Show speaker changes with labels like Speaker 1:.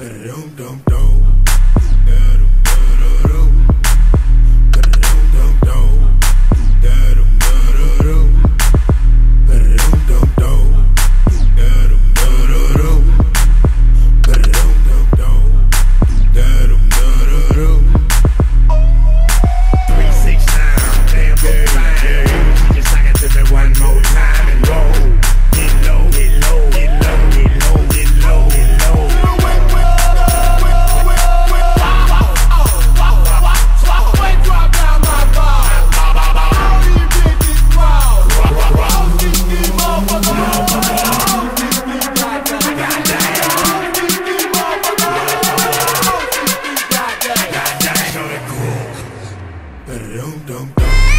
Speaker 1: Dum dum dum. Dum dum dum.